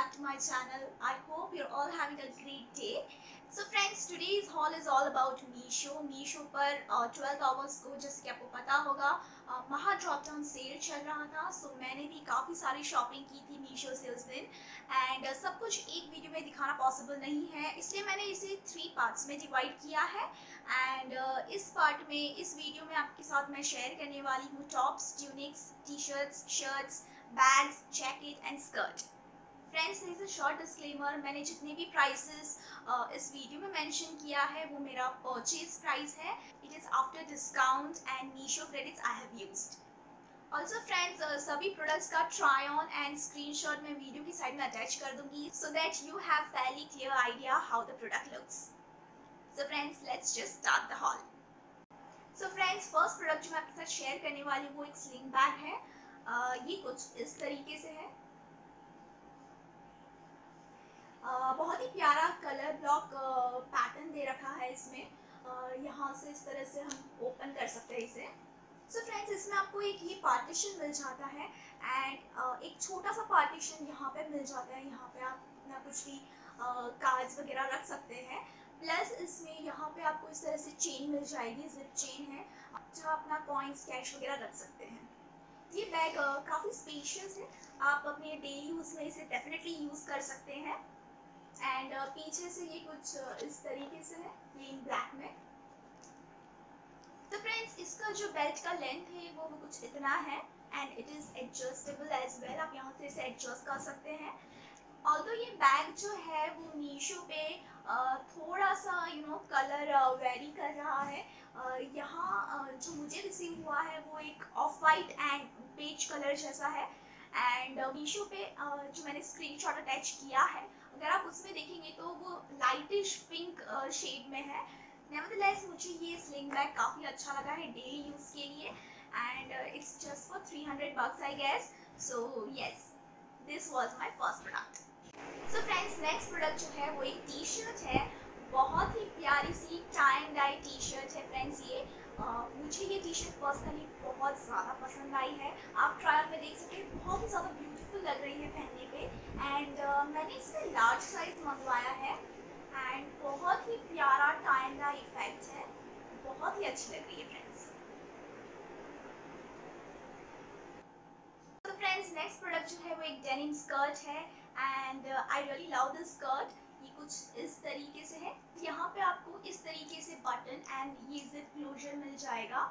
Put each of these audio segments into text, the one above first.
back to my channel. I hope you're all having a great day. So friends, today's haul is all about Meesho. Meesho पर uh, 12 को जैसे कि आपको पता होगा uh, महा ड्रॉप डाउन सेल चल रहा था सो so, मैंने भी काफ़ी सारी शॉपिंग की थी मीशो से उस दिन एंड uh, सब कुछ एक वीडियो में दिखाना पॉसिबल नहीं है इसलिए मैंने इसे थ्री पार्ट्स में डिवाइड किया है एंड uh, इस पार्ट में इस वीडियो में आपके साथ मैं शेयर करने वाली हूँ tops tunics T shirts shirts bags jacket and skirt friends is a short disclaimer मैंने जितने भी प्राइसेस uh, इस वीडियो में मेंशन किया है वो मेरा परचेज प्राइस है. It is after discount and Meesho credits I have used also friends सभी प्रोडक्ट्स का ट्राई ऑन एंड स्क्रीनशॉट मैं वीडियो की साइड में अटैच कर दूँगी so that you have fairly clear idea how the product looks so friends let's just start the haul so friends first product जो मैं आपके साथ शेयर करने वाली हूँ एक स्लिंग बैग है. Uh, ये कुछ इस तरीके से है Uh, बहुत ही प्यारा कलर ब्लॉक पैटर्न दे रखा है इसमें। यहाँ से इस तरह से हम ओपन कर सकते हैं इसे। सो so फ्रेंड्स इसमें आपको एक ये पार्टीशन मिल जाता है एंड एक छोटा सा पार्टीशन यहाँ पे मिल जाता है। यहाँ पे आप अपना कुछ भी कार्ड्स वगैरह रख सकते हैं। प्लस इसमें यहाँ पे आपको इस तरह से चेन मिल जाएगी जिप चेन है जहाँ अपना कॉइन्स कैश वगैरह रख सकते हैं। ये बैग काफ़ी स्पेशियस है। आप अपने डेली यूज़ में इसे डेफिनेटली यूज़ कर सकते हैं। एंड uh, पीछे से ये कुछ uh, इस तरीके से है प्लेन ब्लैक में। तो फ्रेंड्स इसका जो बेल्ट का लेंथ है वो, कुछ इतना है। And it is adjustable as well आप यहाँ से इसे एडजस्ट कर सकते हैं। ऑल्दो ये बैग जो है वो मीशो पे uh, थोड़ा सा यू नो कलर वेरी कर रहा है। Uh, यहाँ uh, जो मुझे रिसीव हुआ है वो एक off white and beige colour जैसा है। एंड मीशो पे जो मैंने स्क्रीनशॉट अटैच किया है अगर आप उसमें देखेंगे तो वो लाइटिश पिंक शेड में है। नेवरदलेस मुझे ये स्लिंग बैग काफ़ी अच्छा लगा है डेली यूज़ के लिए। And it's just for 300 bucks I guess so yes this was my first product so friends next product जो है वो एक टी शर्ट है। बहुत ही प्यारी सी एंड डाई टी शर्ट है फ्रेंड्स ये। मुझे ये टी शर्ट पर्सनली बहुत ज़्यादा पसंद आई है। आप ट्रायल में देख सकते हैं बहुत ही ज़्यादा ब्यूटीफुल लग रही है पहनने पे। एंड uh, मैंने इसमें लार्ज साइज़ मंगवाया है। एंड बहुत ही प्यारा टाइम का इफ़ेक्ट है। बहुत ही अच्छी लग रही है फ्रेंड्स तो फ्रेंड्स नेक्स्ट प्रोडक्ट जो है वो एक डेनिम स्कर्ट है। And I really love this skirt ये कुछ इस तरीके से है। यहाँ पे आपको इस तरीके से बटन एंड ये जिप क्लोजर मिल जाएगा।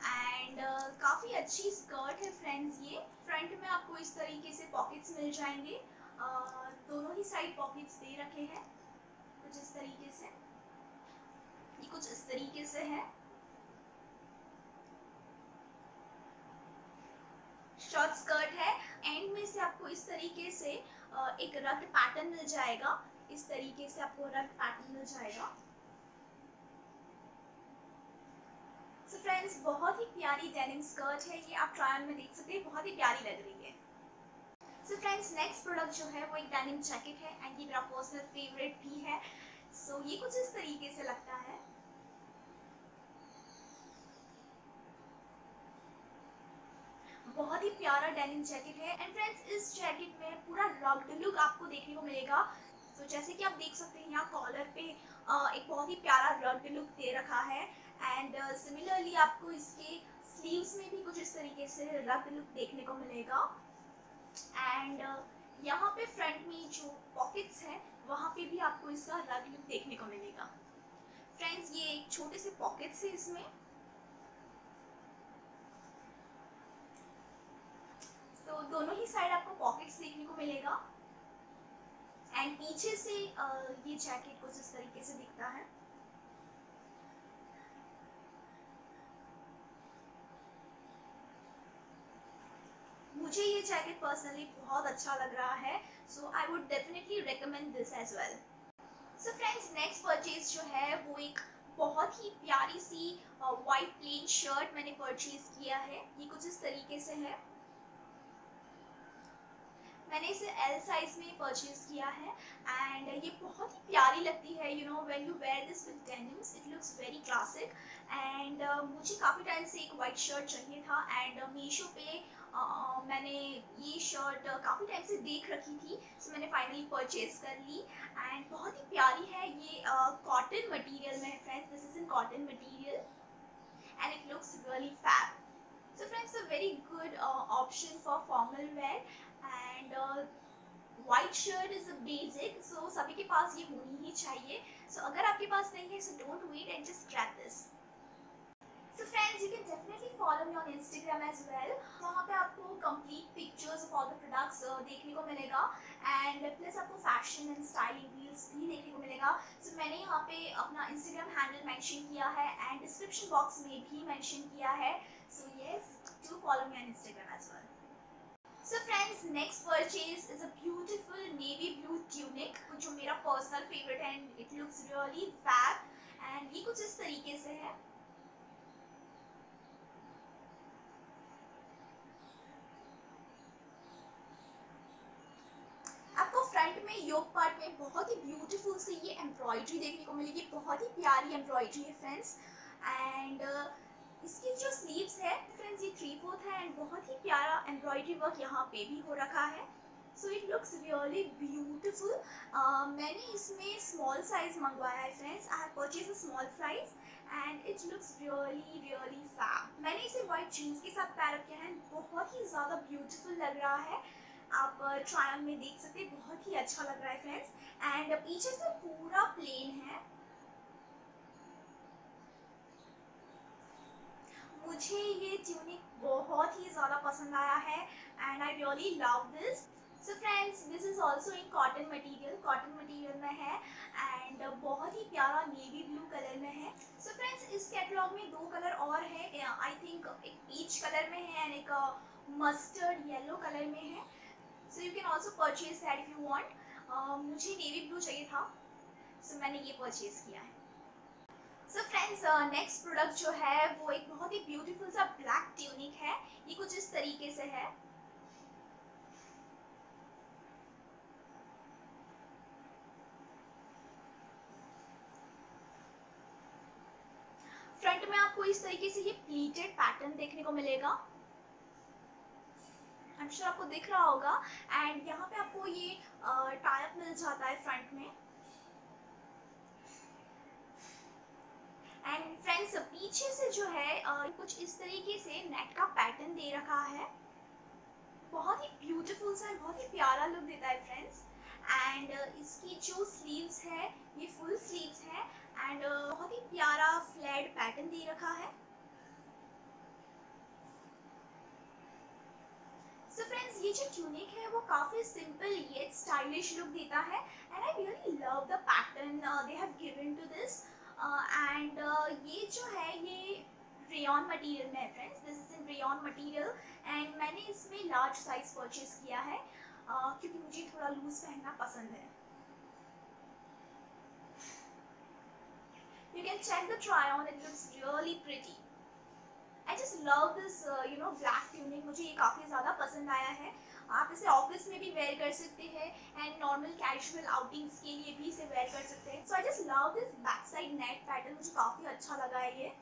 एंड uh, काफ़ी अच्छी स्कर्ट है फ्रेंड्स ये। फ्रंट में आपको इस तरीके से पॉकेट्स मिल जाएँगे। Uh, दोनों ही साइड पॉकेट्स दे रखे हैं। कुछ इस तरीके से। ये कुछ इस तरीके से है। शॉर्ट स्कर्ट है। एंड में से आपको इस तरीके से uh, एक रग पैटर्न मिल जाएगा। इस तरीके से आपको रग पैटर्न मिल जाएगा। सो so फ्रेंड्स बहुत ही प्यारी डेनिम स्कर्ट है ये आप ट्रायल में देख सकते हैं बहुत ही प्यारी लग रही है। सो फ्रेंड्स नेक्स्ट प्रोडक्ट जो है वो एक डेनिम जैकेट है एंड ये मेरा पर्सनल फेवरेट भी है। सो so, ये कुछ इस तरीके से लगता है। बहुत ही प्यारा डेनिम जैकेट है। एंड फ्रेंड्स इस जैकेट में पूरा रग्ड लुक आपको देखने को मिलेगा। तो जैसे कि आप देख सकते हैं, यहाँ कॉलर पे एक बहुत ही प्यारा रग्ड लुक दे रखा है। एंड सिमिलरली आपको इसके स्लीव्स में भी कुछ इस तरीके से रग्ड लुक देखने को मिलेगा। एंड यहाँ पे फ्रंट में जो पॉकेट्स हैं, वहाँ पे भी आपको इसका रग्ड लुक देखने को मिलेगा। फ्रेंड्स ये एक छोटे से पॉकेट्स है इसमें। तो दोनों ही साइड आपको पॉकेट्स देखने को मिलेगा। एंड पीछे से ये जैकेट कुछ इस तरीके से दिखता है। मुझे ये जैकेट पर्सनली बहुत अच्छा लग रहा है so I would definitely recommend this as well so friends next purchase जो है, वो एक बहुत ही प्यारी सी वाइट प्लेन शर्ट मैंने परचेज किया है। ये कुछ इस तरीके से है। मैंने इसे एल साइज़ में परचेज किया है एंड ये बहुत ही प्यारी लगती है you know when you wear this with denims it looks very classic and मुझे काफ़ी टाइम से एक वाइट शर्ट चाहिए था एंड मीशो पे uh, मैंने ये शर्ट काफ़ी टाइम से देख रखी थी सो मैंने फाइनली परचेज कर ली. एंड बहुत ही प्यारी है ये कॉटन uh, मटेरियल में friends this is in cotton material and it looks really fab so friends a very good uh, option for formal wear and uh, white shirt is a basic so सभी के पास ये होनी ही चाहिए so अगर आपके पास नहीं है so don't wait and just grab this So friends, you can definitely follow me on Instagram as well. वहाँ पे आपको complete pictures of all the products uh, देखने को मिलेगा and plus आपको fashion and styling reels भी देखने को मिलेगा. So मैंने यहाँ पे अपना Instagram handle mention किया है and description box में भी mention किया है. So yes, do follow me on Instagram as well. So friends, next purchase is a beautiful navy blue tunic जो मेरा personal favorite and it looks really fab and ये कुछ इस तरीके से है. फ्रंट में योग पार्ट में बहुत ही ब्यूटीफुल से ये एम्ब्रॉयडरी देखने को मिलेगी बहुत ही प्यारी एम्ब्रॉयडरी है फ्रेंड्स एंड इसकी जो स्लीव्स है फ्रेंड्स ये थ्री फोर्थ है एंड बहुत ही प्यारा एम्ब्रॉयडरी वर्क यहाँ पे भी हो रखा है। So it looks really beautiful मैंने इसमें स्मॉल साइज़ मंगवाया है friends I have purchase a small size and it looks really really fab मैंने इसे वाइट जीन्स के साथ पैर किया है बहुत ही ज़्यादा ब्यूटीफुल लग रहा है। आप ट्रायल में देख सकते हैं, बहुत ही अच्छा लग रहा है फ्रेंड्स एंड पीछे से पूरा प्लेन है। मुझे ये ट्यूनिक बहुत ही ज़्यादा पसंद आया है and I really love this so friends this is also in cotton material cotton material में है एंड बहुत ही प्यारा नेवी ब्लू कलर में है. सो so फ्रेंड्स इस कैटलॉग में दो कलर और है. आई थिंक एक पीच कलर में है एंड एक मस्टर्ड येलो कलर में है. So you can also purchase that if you want मुझे नेवी ब्लू चाहिए था सो so मैंने ये परचेज किया है। सो फ्रेंड्स नेक्स्ट प्रोडक्ट जो है, वो एक बहुत ही ब्यूटीफुल सा ब्लैक ट्यूनिक है। ये कुछ इस तरीके से है। फ्रंट में आपको इस तरीके से ये प्लीटेड पैटर्न देखने को मिलेगा। आई आपको दिख रहा होगा। एंड यहाँ पे आपको ये टाइप मिल जाता है फ्रंट में। एंड फ्रेंड्स पीछे से जो है कुछ इस तरीके से नेट का पैटर्न दे रखा है। बहुत ही ब्यूटीफुल सा, बहुत ही प्यारा लुक देता है फ्रेंड्स एंड इसकी जो स्लीव्स है, ये फुल स्लीव्स है। एंड बहुत ही प्यारा फ्लैट पैटर्न दे रखा है। सो फ्रेंड्स ये जो ट्यूनिक है, वो काफ़ी सिंपल येट स्टाइलिश लुक देता है। And I really love the pattern they have given to this and ये जो है ये रेयन मटेरियल में है friends this is in rayon material and मैंने इसमें लार्ज साइज़ परचेज किया है uh, क्योंकि मुझे थोड़ा लूज पहनना पसंद है You can check the try on, it looks really pretty. I just love this, uh, you know, black tunic. मुझे ये काफ़ी ज़्यादा पसंद आया है आप इसे ऑफ़िस में भी वेयर कर सकते हैं एंड नॉर्मल कैजुअल आउटिंग्स के लिए भी इसे वेयर कर सकते हैं। So I just love this back side net pattern मुझे काफ़ी अच्छा लगा है ये।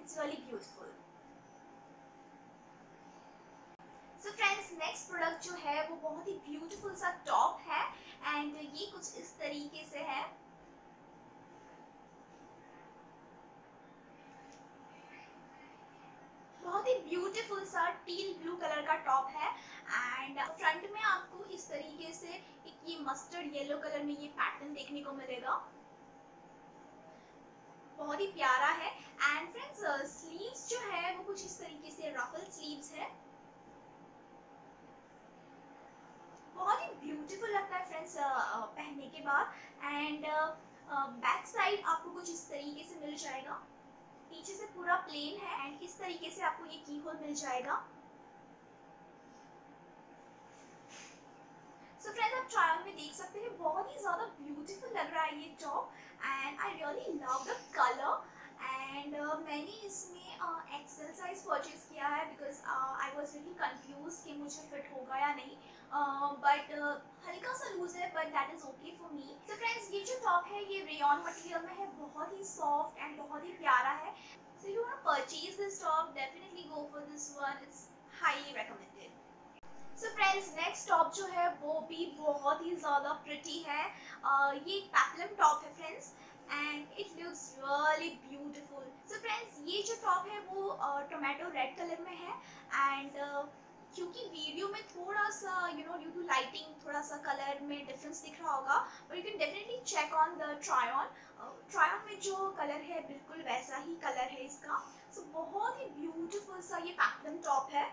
It's really beautiful so friends next product जो है, वो बहुत ही ब्यूटीफुल सा टॉप है एंड ये कुछ इस तरीके से है। बहुत ही ब्यूटीफुल सा टील ब्लू कलर का टॉप है। एंड फ्रंट में आपको इस तरीके से एक ये मस्टर्ड येलो कलर में ये पैटर्न देखने को मिलेगा। बहुत ही प्यारा है। एंड फ्रेंड्स स्लीव्स जो है, वो कुछ इस तरीके से रफल स्लीव्स है। बहुत ही ब्यूटीफुल लगता है फ्रेंड्स पहनने के बाद। एंड बैक साइड आपको कुछ इस तरीके से मिल जाएगा। पीछे से पूरा प्लेन है। एंड इस तरीके से आपको ये की होल मिल जाएगा। सो फ्रेंड्स आप ट्रायल में देख सकते हैं बहुत ही ज़्यादा ब्यूटीफुल लग रहा है ये top and I really love the colour and मैंने इसमें एक्सेल साइज़ परचेज किया है because I was really confuse कि मुझे फिट होगा या नहीं। बट uh, uh, हल्का सा लूज है but that is okay for me so friends ये जो टॉप है ये रेयन मटेरियल में है बहुत ही सॉफ्ट एंड बहुत ही प्यारा है। So you purchase this top definitely go for this one it's highly recommended so friends next top जो है वो भी बहुत ही ज़्यादा प्रिटी है। uh, ये एक पैपलम टॉप है friends and it looks really beautiful so friends ये जो टॉप है वो टोमेटो रेड कलर में है एंड uh, क्योंकि वीडियो में थोड़ा सा you know due to lighting थोड़ा सा कलर में डिफरेंस दिख रहा होगा but you can definitely check on the try on try on में जो कलर है बिल्कुल वैसा ही कलर है इसका। सो so, बहुत ही ब्यूटीफुल सा ये पैटर्न टॉप है।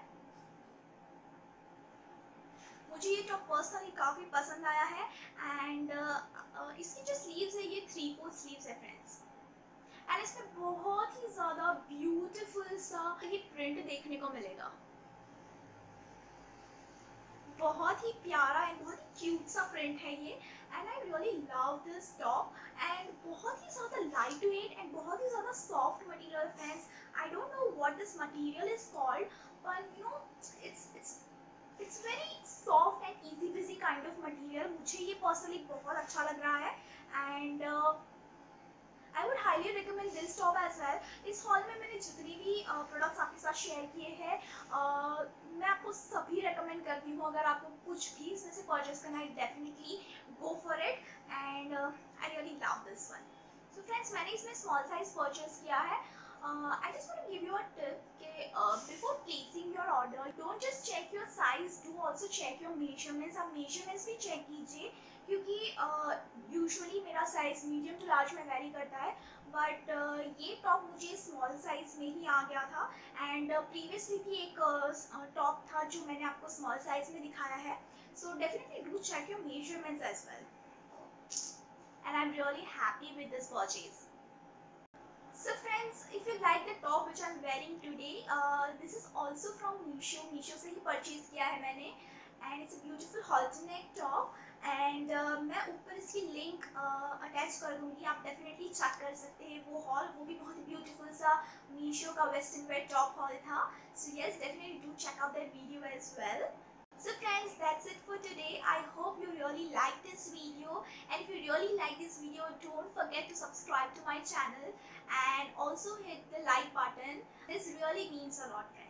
मुझे ये टॉप पर्सनली काफ़ी पसंद आया है एंड uh, uh, इसकी जो स्लीव्स है ये थ्री फोर स्लीव्स है फ्रेंड्स एंड इसमें बहुत ही ज़्यादा ब्यूटीफुल सा ये प्रिंट देखने को मिलेगा. बहुत ही प्यारा एंड बहुत ही क्यूट सा प्रिंट है ये. And I really love this top and बहुत ही ज़्यादा लाइट वेट एंड बहुत ही ज़्यादा soft material friends I don't know what this material is called but you know it's it's it's very soft and easy breezy kind of material मुझे ये personally बहुत अच्छा लग रहा है। And I would highly recommend this top as well इस haul में मैंने जितनी भी प्रोडक्ट्स uh, आपके साथ शेयर किए हैं uh, मैं आपको सभी रेकमेंड करती हूँ। अगर आपको कुछ भी इसमें से परचेज करना है definitely go for it and I really love this one so friends मैंने इसमें स्मॉल साइज़ परचेज किया है। I just want to give you a tip कि before placing your order don't just check your also check your measurements आप measurements भी check कीजिए क्योंकि usually uh, मेरा साइज़ मीडियम टू लार्ज में vary करता है बट uh, ये टॉप मुझे स्मॉल साइज़ में ही आ गया था एंड प्रीवियसली भी एक टॉप uh, था जो मैंने आपको स्मॉल साइज़ में दिखाया है। So definitely do check your measurements as well and I am really happy with this So friends, if you like the top which I'm wearing today, uh, this is also from Meesho. Meesho से ही purchase किया है मैंने and it's a beautiful halter neck top uh, मैं ऊपर इसकी attach uh, कर दूँगी आप डेफिनेटली चेक कर सकते हैं वो हॉल वो भी बहुत ब्यूटीफुल सा मीशो का वेस्टर्न वेयर टॉप हॉल था so yes definitely do check out that video as well So friends, that's it for today. I hope you really like this video. And if you really like this video, don't forget to subscribe to my channel and also hit the like button. This really means a lot friends.